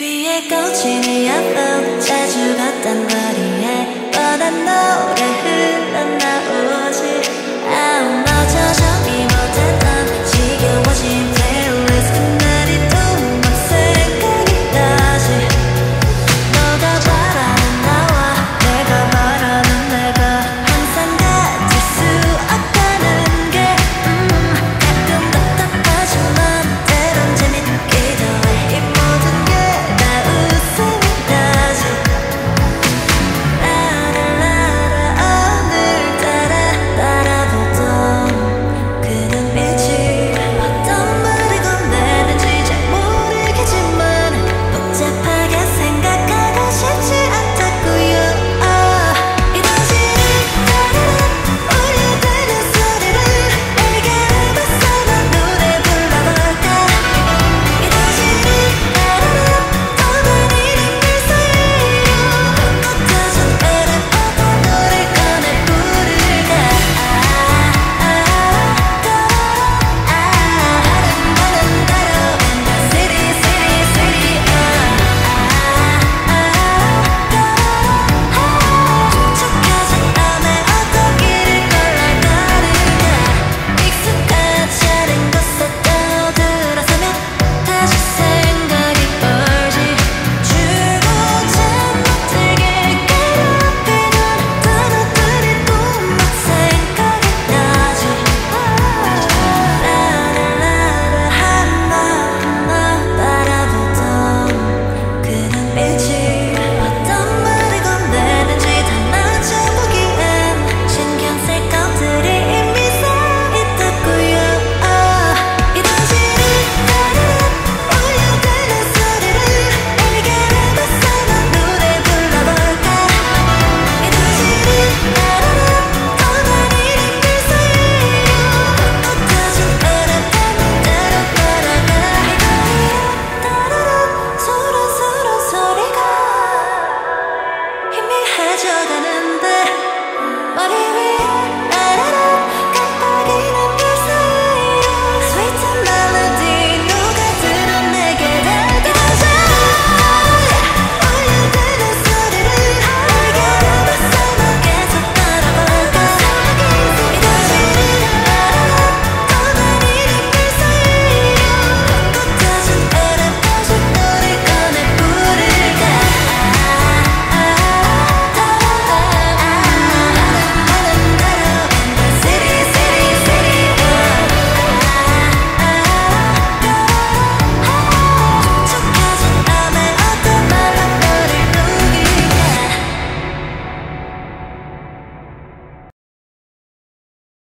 귀에꽂히니아파자주봤단걸